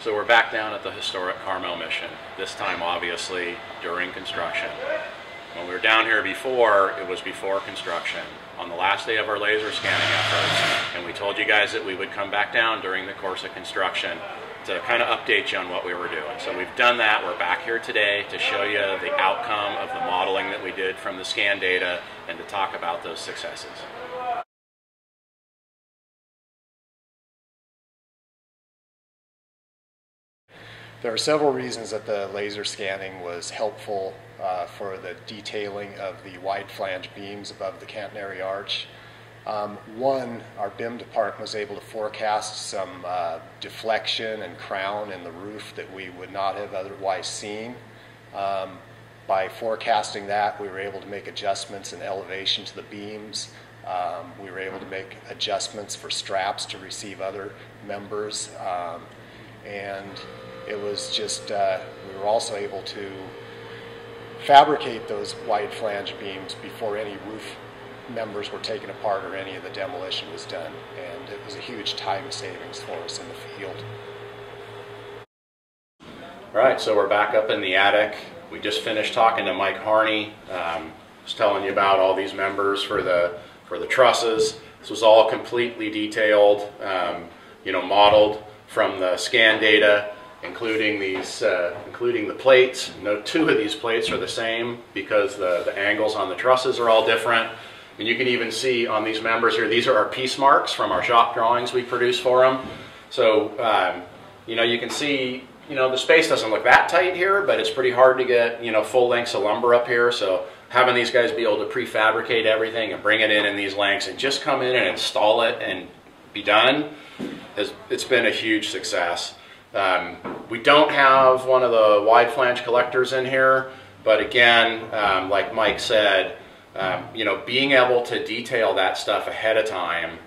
So we're back down at the historic Carmel mission, this time obviously during construction. When we were down here before, it was before construction, on the last day of our laser scanning efforts, and we told you guys that we would come back down during the course of construction to kind of update you on what we were doing. So we've done that. We're back here today to show you the outcome of the modeling that we did from the scan data and to talk about those successes. There are several reasons that the laser scanning was helpful uh, for the detailing of the wide flange beams above the catenary arch. Um, one, our BIM department was able to forecast some uh, deflection and crown in the roof that we would not have otherwise seen. Um, by forecasting that, we were able to make adjustments in elevation to the beams. Um, we were able to make adjustments for straps to receive other members. And it was just, uh, we were also able to fabricate those wide flange beams before any roof members were taken apart or any of the demolition was done. And it was a huge time savings for us in the field. All right, so we're back up in the attic. We just finished talking to Mike Harney. Um, was telling you about all these members for the for the trusses. This was all completely detailed, um, you know, modeled from the scan data including these, uh, including the plates. No two of these plates are the same because the, the angles on the trusses are all different. And you can even see on these members here, these are our piece marks from our shop drawings we produce for them. So, um, you know, you can see, you know, the space doesn't look that tight here, but it's pretty hard to get, you know, full lengths of lumber up here. So having these guys be able to prefabricate everything and bring it in in these lengths and just come in and install it and be done, has, it's been a huge success. Um, we don't have one of the wide flange collectors in here, but again, um, like Mike said, um, you know, being able to detail that stuff ahead of time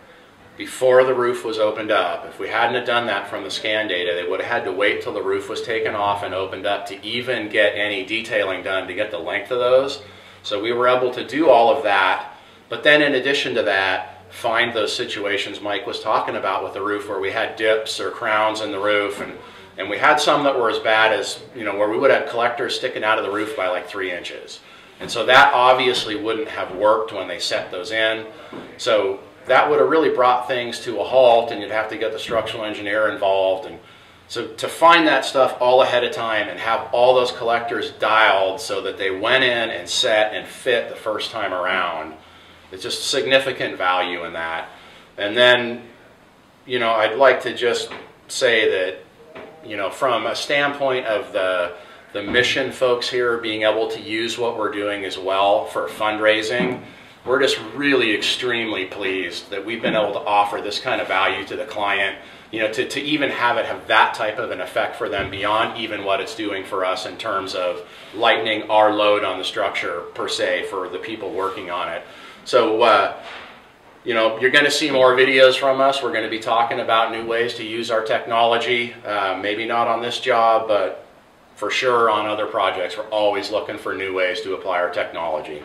before the roof was opened up. If we hadn't have done that from the scan data, they would have had to wait till the roof was taken off and opened up to even get any detailing done to get the length of those. So we were able to do all of that. But then in addition to that, find those situations Mike was talking about with the roof where we had dips or crowns in the roof and and we had some that were as bad as you know where we would have collectors sticking out of the roof by like three inches. And so that obviously wouldn't have worked when they set those in. So that would have really brought things to a halt and you'd have to get the structural engineer involved. And so to find that stuff all ahead of time and have all those collectors dialed so that they went in and set and fit the first time around it's just significant value in that. And then, you know, I'd like to just say that, you know, from a standpoint of the the mission folks here being able to use what we're doing as well for fundraising, we're just really extremely pleased that we've been able to offer this kind of value to the client, you know, to, to even have it have that type of an effect for them beyond even what it's doing for us in terms of lightening our load on the structure per se for the people working on it. So, uh, you know, you're going to see more videos from us. We're going to be talking about new ways to use our technology. Uh, maybe not on this job, but for sure on other projects. We're always looking for new ways to apply our technology.